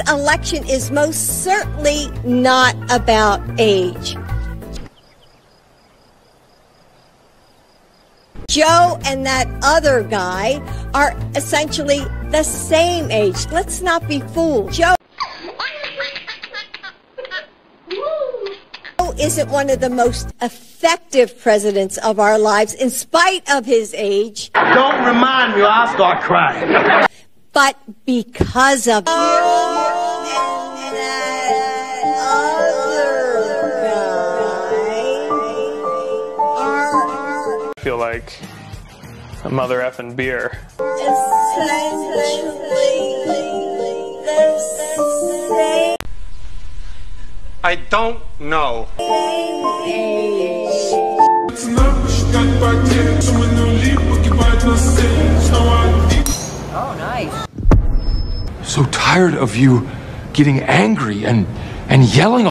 This election is most certainly not about age. Joe and that other guy are essentially the same age. Let's not be fooled. Joe isn't one of the most effective presidents of our lives in spite of his age. Don't remind me I'll start crying. But because of you feel like a mother effing beer. essentially the same I don't know. Oh, age. so tired of you getting angry and and yelling